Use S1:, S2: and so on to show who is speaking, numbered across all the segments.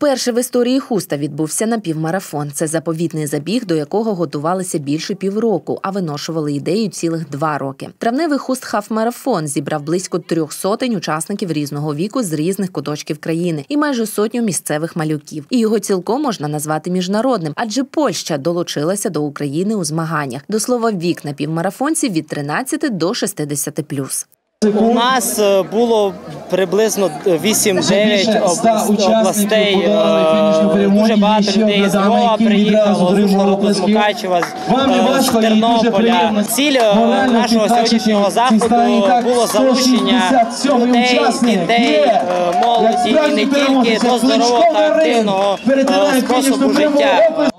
S1: Перший в історії хуста відбувся на півмарафон. Це заповітний забіг, до якого готувалися більше півроку, а виношували ідею цілих два роки. Травневий хуст хаф-марафон зібрав близько трьох сотень учасників різного віку з різних куточків країни і майже сотню місцевих малюків. І його цілком можна назвати міжнародним, адже Польща долучилася до України у змаганнях. До слова, вік на півмарафонців від 13 до 60+.
S2: У нас е, було приблизно 8-9 областей. Е, Дуже багато людей з Львова приїхало, з Ужгороду, з Мукачева, з е, Тернополя. Ціль нашого сьогоднішнього заходу було залучення людей, дітей, молоді і не тільки до здорового та активного способу життя.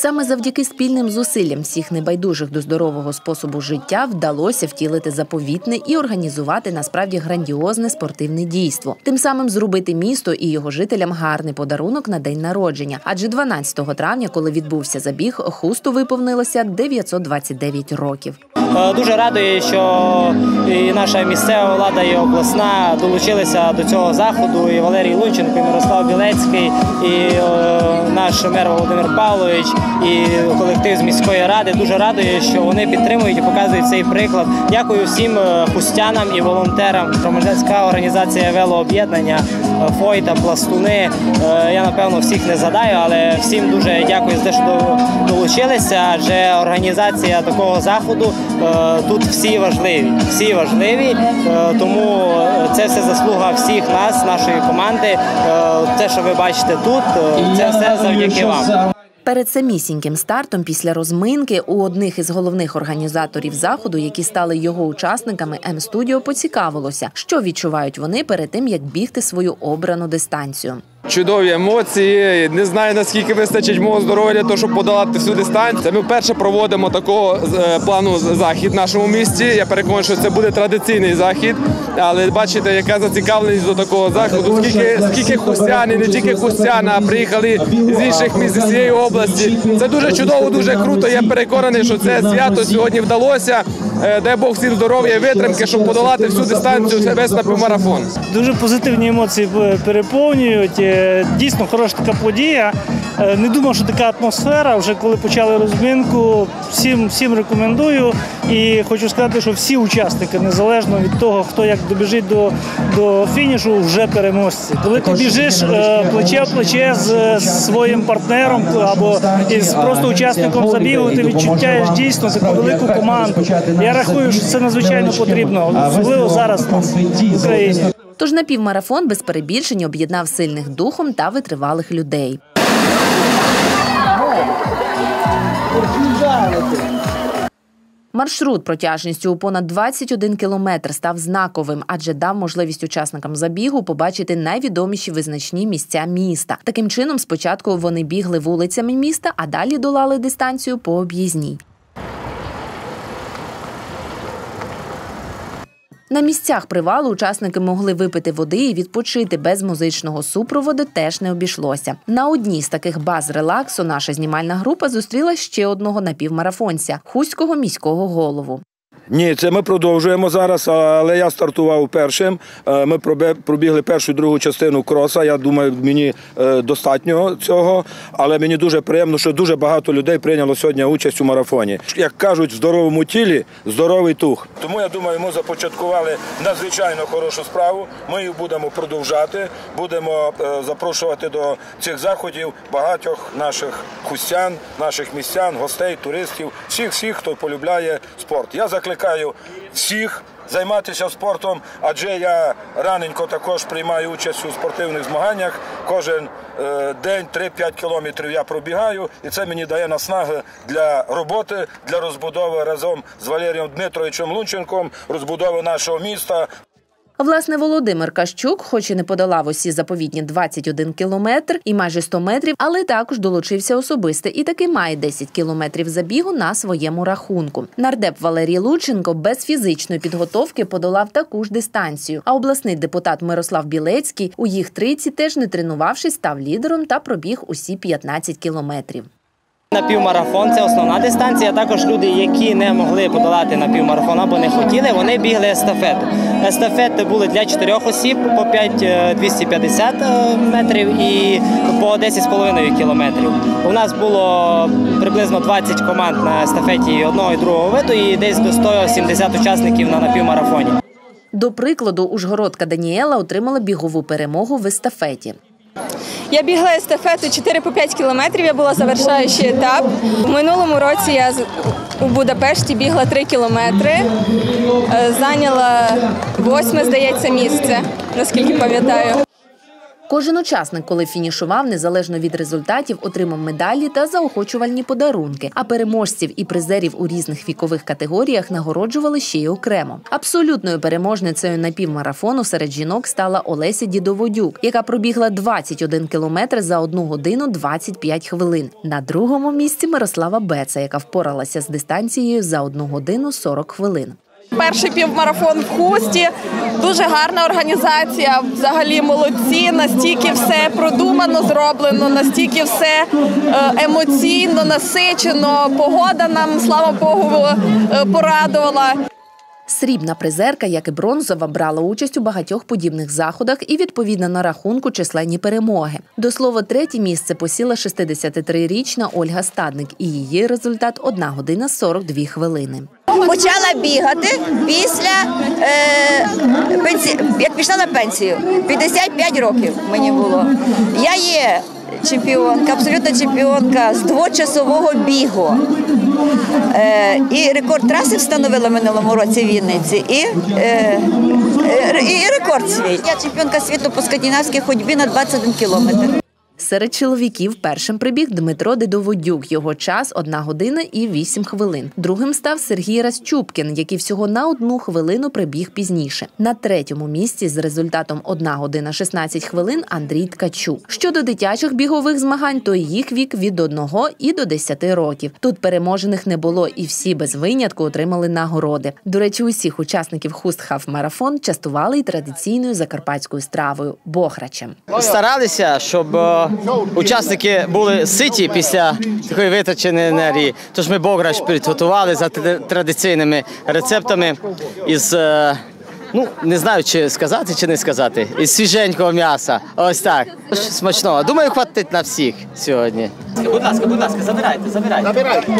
S1: Саме завдяки спільним зусиллям всіх небайдужих до здорового способу життя вдалося втілити заповітне і організувати насправді грандіозне спортивне дійство, тим самим зробити місто і його жителям гарний подарунок на день народження. Адже 12 травня, коли відбувся забіг, хусту виповнилося 929 років.
S2: Дуже радує, що і наша місцева влада і обласна долучилися до цього заходу. І Валерій Лунченко, і Мирослав Білецький, і наш мер Володимир Павлович, і колектив з міської ради. Дуже радує, що вони підтримують і показують цей приклад. Дякую всім хустянам і волонтерам. Громадянська організація велооб'єднання, Фойта, пластуни. Я напевно всіх не згадаю, але всім дуже дякую за те, що долучилися. Адже організація такого заходу. Тут всі важливі, всі важливі, тому це все заслуга всіх нас, нашої команди. Те, що ви бачите тут, це все завдяки вам.
S1: Перед самісіньким стартом після розминки у одних із головних організаторів заходу, які стали його учасниками, М-студіо поцікавилося, що відчувають вони перед тим, як бігти свою обрану дистанцію.
S3: Чудові емоції. Не знаю наскільки вистачить мого здоров'я, для щоб подолати всю дистанцію. Ми вперше проводимо такого плану захід в нашому місті. Я переконаний, що це буде традиційний захід. Але бачите, яка зацікавленість до такого заходу. Скільки скільки хустяни, не тільки хустяни, а приїхали з інших міст з цієї області. Це дуже чудово, дуже круто. Я переконаний, що це свято сьогодні вдалося. Дай Бог всім здоров'я і витримки, щоб подолати всю дистанцію. Це весь напівмарафон.
S4: Дуже позитивні емоції переповнюють. Дійсно хороша така подія. Не думав, що така атмосфера. Вже коли почали розмінку, всім всім рекомендую. І хочу сказати, що всі учасники, незалежно від того, хто як добіжить до до фінішу, вже переможці. Коли ти біжиш плече в плече з своїм партнером або із просто учасником забігу, ти відчуваєш дійсно таку велику команду. Я рахую, що це надзвичайно потрібно, особливо зараз в Україні.
S1: Тож напівмарафон без перебільшень об'єднав сильних духом та витривалих людей. Маршрут протяжністю у понад 21 кілометр став знаковим, адже дав можливість учасникам забігу побачити найвідоміші визначні місця міста. Таким чином, спочатку вони бігли вулицями міста, а далі долали дистанцію по об'їзній. На місцях привалу учасники могли випити води і відпочити без музичного супроводу теж не обійшлося. На одній з таких баз релаксу наша знімальна група зустріла ще одного напівмарафонця хуського міського голову.
S5: Ні, це ми продовжуємо зараз, але я стартував першим. Ми пробігли першу і другу частину кроса. Я думаю, мені достатньо цього, але мені дуже приємно, що дуже багато людей прийняло сьогодні участь у марафоні. Як кажуть, в здоровому тілі здоровий тух. Тому я думаю, ми започаткували надзвичайно хорошу справу. Ми їх будемо продовжати, будемо запрошувати до цих заходів багатьох наших хустян, наших містян, гостей, туристів, всіх, всіх, хто полюбляє спорт. Я закликаю всіх займатися спортом, адже я раненько також приймаю участь у спортивних змаганнях. Кожен е, день 3-5 кілометрів я пробігаю, і це мені дає наснаги для роботи, для розбудови разом з Валерієм Дмитровичем Лунченком, розбудови нашого міста.
S1: Власне, Володимир Кащук, хоч і не подолав усі заповітні 21 кілометр і майже 100 метрів, але також долучився особисто і таки має 10 кілометрів забігу на своєму рахунку. Нардеп Валерій Лученко без фізичної підготовки подолав таку ж дистанцію. А обласний депутат Мирослав Білецький у їх триці теж не тренувавшись, став лідером та пробіг усі 15 кілометрів.
S2: Напівмарафон це основна дистанція. Також люди, які не могли подолати напівмарафон або не хотіли, вони бігли естафету. Естафети були для чотирьох осіб по 5 е, 250 е, метрів і по 10,5 кілометрів. У нас було приблизно 20 команд на естафеті одного і другого виду, і десь до 170 учасників на напівмарафоні.
S1: До прикладу, Ужгородка Даніела отримала бігову перемогу в естафеті.
S6: Я бігла естафету 4 по 5 кілометрів. Я була завершаючий етап. В минулому році я у Будапешті бігла 3 кілометри. Е, Зайняла восьме, здається, місце, наскільки пам'ятаю.
S1: Кожен учасник, коли фінішував, незалежно від результатів, отримав медалі та заохочувальні подарунки. А переможців і призерів у різних вікових категоріях нагороджували ще й окремо. Абсолютною переможницею напівмарафону серед жінок стала Олеся Дідоводюк, яка пробігла 21 кілометр за 1 годину 25 хвилин. На другому місці Мирослава Беца, яка впоралася з дистанцією за 1 годину 40 хвилин.
S7: Перший півмарафон в хусті. Дуже гарна організація. Взагалі молодці. Настільки все продумано зроблено, настільки все е, емоційно насичено. Погода нам, слава Богу, е, порадувала.
S1: Срібна призерка, як і бронзова, брала участь у багатьох подібних заходах і відповідно на рахунку численні перемоги. До слова, третє місце посіла 63-річна Ольга Стадник, і її результат 1 година 42 хвилини.
S8: Почала бігати після е, пенсі... як пішла на пенсію. 55 років мені було. Я є чемпіонка, абсолютна чемпіонка з двочасового бігу. Е, і рекорд траси встановила в минулому році в Вінниці. І, е, е, і рекорд свій. Я чемпіонка світу по скандинавській ходьбі на 21 кілометр.
S1: Серед чоловіків першим прибіг Дмитро Дедоводюк. Його час 1 година і 8 хвилин. Другим став Сергій Расчупкін, який всього на одну хвилину прибіг пізніше. На третьому місці з результатом 1 година 16 хвилин Андрій Ткачу. Щодо дитячих бігових змагань, то їх вік від 1 і до 10 років. Тут переможених не було, і всі без винятку отримали нагороди. До речі, усіх учасників хустхаф марафон частували й традиційною закарпатською стравою бохрачем.
S9: Старалися, щоб учасники були ситі після такої витраченої енергії. Тож ми бограш підготували за традиційними рецептами із. е, Ну, не знаю, чи сказати, чи не сказати. Із свіженького м'яса. Ось так. Смачного. Думаю, хватить на всіх сьогодні.
S2: Будь ласка, будь ласка, забирайте, забирайте.